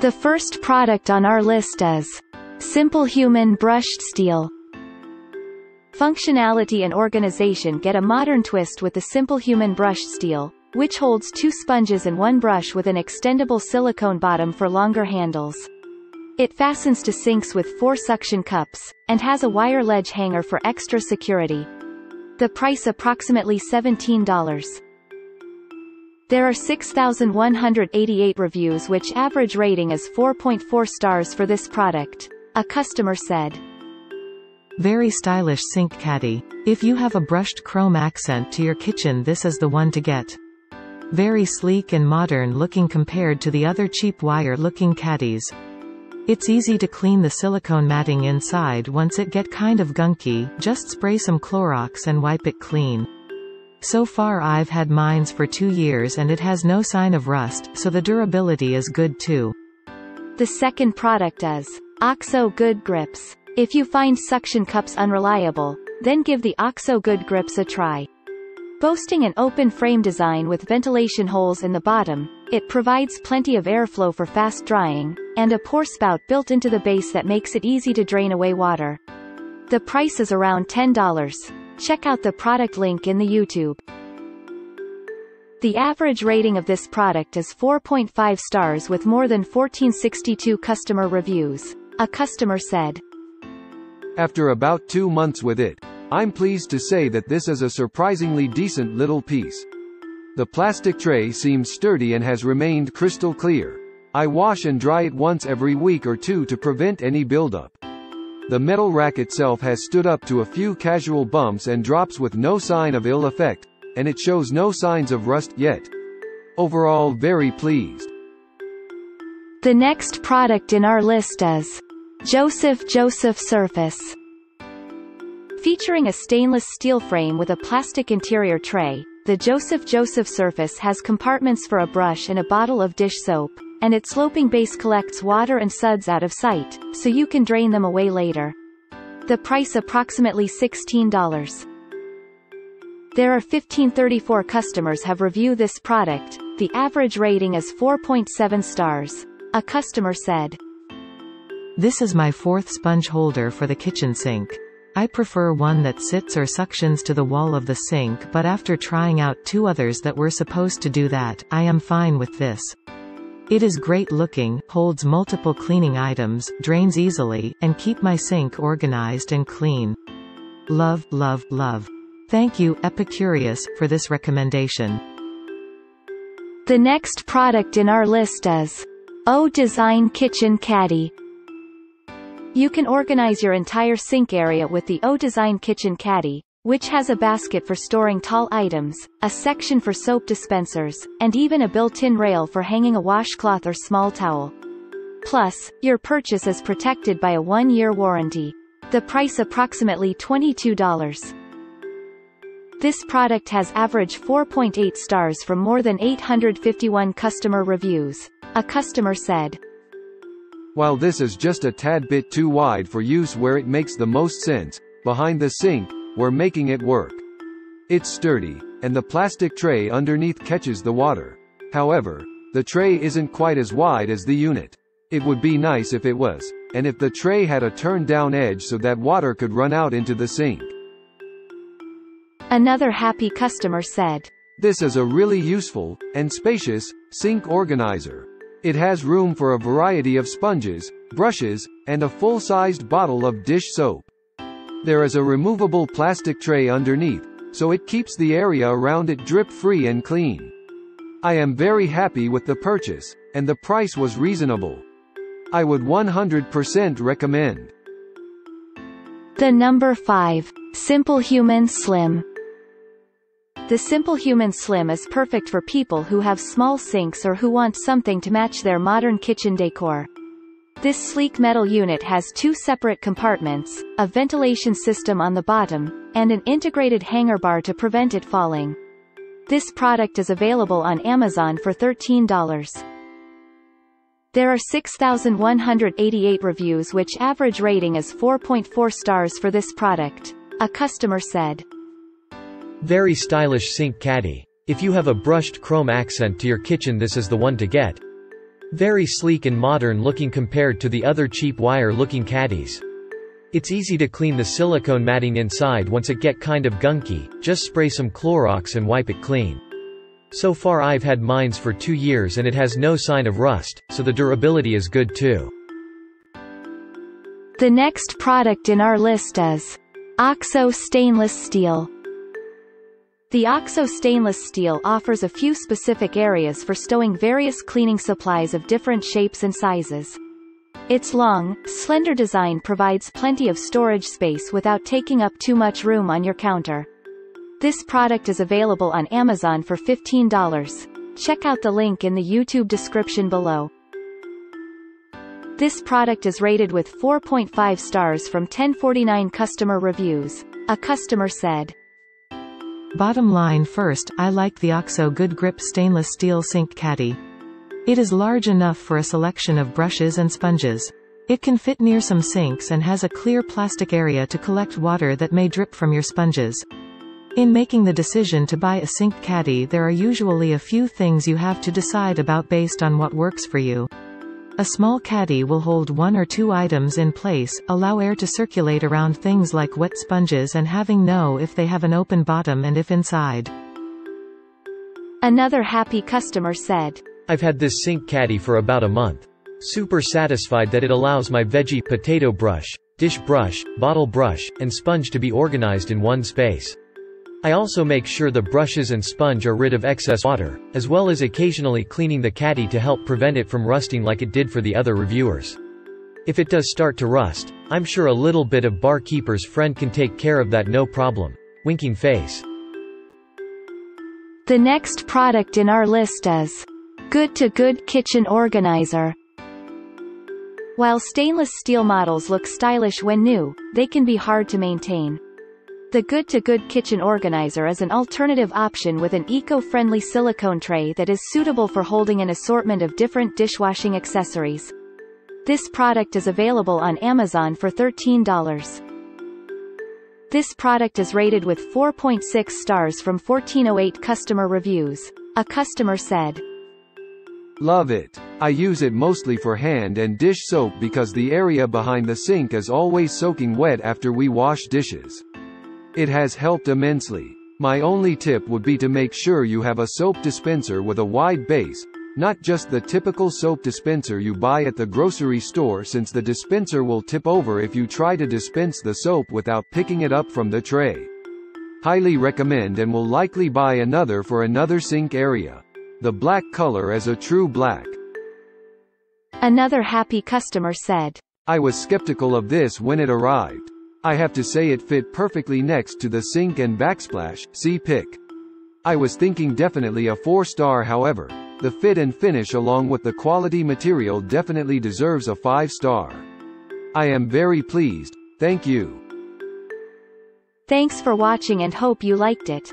The first product on our list is Simplehuman Brushed Steel. Functionality and organization get a modern twist with the Simplehuman Brushed Steel, which holds two sponges and one brush with an extendable silicone bottom for longer handles. It fastens to sinks with four suction cups, and has a wire ledge hanger for extra security. The price approximately $17. There are 6,188 reviews which average rating is 4.4 stars for this product. A customer said. Very stylish sink caddy. If you have a brushed chrome accent to your kitchen this is the one to get. Very sleek and modern looking compared to the other cheap wire looking caddies. It's easy to clean the silicone matting inside once it get kind of gunky, just spray some Clorox and wipe it clean. So far I've had mines for two years and it has no sign of rust, so the durability is good too. The second product is OXO Good Grips. If you find suction cups unreliable, then give the OXO Good Grips a try. Boasting an open frame design with ventilation holes in the bottom, it provides plenty of airflow for fast drying, and a pour spout built into the base that makes it easy to drain away water. The price is around $10. Check out the product link in the YouTube. The average rating of this product is 4.5 stars with more than 1462 customer reviews. A customer said. After about two months with it, I'm pleased to say that this is a surprisingly decent little piece. The plastic tray seems sturdy and has remained crystal clear. I wash and dry it once every week or two to prevent any buildup. The metal rack itself has stood up to a few casual bumps and drops with no sign of ill effect, and it shows no signs of rust yet. Overall very pleased. The next product in our list is Joseph Joseph Surface. Featuring a stainless steel frame with a plastic interior tray, the Joseph Joseph Surface has compartments for a brush and a bottle of dish soap and its sloping base collects water and suds out of sight, so you can drain them away later. The price approximately $16. There are 1534 customers have reviewed this product, the average rating is 4.7 stars. A customer said. This is my fourth sponge holder for the kitchen sink. I prefer one that sits or suctions to the wall of the sink but after trying out two others that were supposed to do that, I am fine with this. It is great looking, holds multiple cleaning items, drains easily, and keep my sink organized and clean. Love, love, love. Thank you, Epicurious, for this recommendation. The next product in our list is O Design Kitchen Caddy. You can organize your entire sink area with the O Design Kitchen Caddy, which has a basket for storing tall items, a section for soap dispensers, and even a built-in rail for hanging a washcloth or small towel. Plus, your purchase is protected by a one-year warranty. The price approximately $22. This product has average 4.8 stars from more than 851 customer reviews. A customer said. While this is just a tad bit too wide for use where it makes the most sense, behind the sink, we're making it work. It's sturdy, and the plastic tray underneath catches the water. However, the tray isn't quite as wide as the unit. It would be nice if it was, and if the tray had a turned-down edge so that water could run out into the sink. Another happy customer said. This is a really useful, and spacious, sink organizer. It has room for a variety of sponges, brushes, and a full-sized bottle of dish soap. There is a removable plastic tray underneath, so it keeps the area around it drip-free and clean. I am very happy with the purchase, and the price was reasonable. I would 100% recommend. The number 5. Simplehuman Slim. The Simplehuman Slim is perfect for people who have small sinks or who want something to match their modern kitchen decor. This sleek metal unit has two separate compartments, a ventilation system on the bottom, and an integrated hanger bar to prevent it falling. This product is available on Amazon for $13. There are 6,188 reviews which average rating is 4.4 stars for this product. A customer said. Very stylish sink caddy. If you have a brushed chrome accent to your kitchen this is the one to get. Very sleek and modern looking compared to the other cheap wire looking caddies. It's easy to clean the silicone matting inside once it get kind of gunky, just spray some Clorox and wipe it clean. So far I've had mines for two years and it has no sign of rust, so the durability is good too. The next product in our list is OXO Stainless Steel. The OXO stainless steel offers a few specific areas for stowing various cleaning supplies of different shapes and sizes. Its long, slender design provides plenty of storage space without taking up too much room on your counter. This product is available on Amazon for $15. Check out the link in the YouTube description below. This product is rated with 4.5 stars from 1049 customer reviews. A customer said, Bottom line first, I like the OXO Good Grip stainless steel sink caddy. It is large enough for a selection of brushes and sponges. It can fit near some sinks and has a clear plastic area to collect water that may drip from your sponges. In making the decision to buy a sink caddy there are usually a few things you have to decide about based on what works for you. A small caddy will hold one or two items in place, allow air to circulate around things like wet sponges and having know if they have an open bottom and if inside. Another happy customer said, I've had this sink caddy for about a month. Super satisfied that it allows my veggie potato brush, dish brush, bottle brush, and sponge to be organized in one space. I also make sure the brushes and sponge are rid of excess water, as well as occasionally cleaning the caddy to help prevent it from rusting like it did for the other reviewers. If it does start to rust, I'm sure a little bit of Bar Keepers Friend can take care of that no problem. Winking face. The next product in our list is Good to Good Kitchen Organizer. While stainless steel models look stylish when new, they can be hard to maintain. The Good to Good Kitchen Organizer is an alternative option with an eco-friendly silicone tray that is suitable for holding an assortment of different dishwashing accessories. This product is available on Amazon for $13. This product is rated with 4.6 stars from 1408 customer reviews. A customer said, Love it. I use it mostly for hand and dish soap because the area behind the sink is always soaking wet after we wash dishes. It has helped immensely. My only tip would be to make sure you have a soap dispenser with a wide base, not just the typical soap dispenser you buy at the grocery store since the dispenser will tip over if you try to dispense the soap without picking it up from the tray. Highly recommend and will likely buy another for another sink area. The black color is a true black. Another happy customer said, I was skeptical of this when it arrived. I have to say it fit perfectly next to the sink and backsplash, see pic. I was thinking definitely a 4 star however, the fit and finish along with the quality material definitely deserves a 5 star. I am very pleased, thank you. Thanks for watching and hope you liked it.